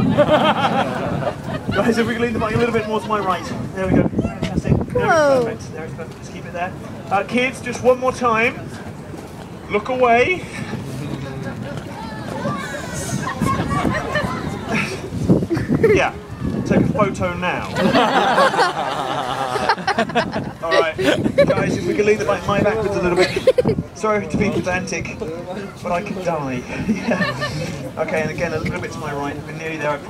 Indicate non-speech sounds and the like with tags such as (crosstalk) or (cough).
(laughs) Guys, if we can lean the mic a little bit more to my right. There we go. Fantastic. There Whoa. it's perfect. There it's perfect. Just keep it there. Uh, kids, just one more time. Look away. (laughs) yeah. Take a photo now. (laughs) All right, guys, if we can lean the bike mic backwards a little bit. Sorry to be pedantic, but I could die. yeah. Okay, and again, a little bit to my right. We're nearly there, I promise.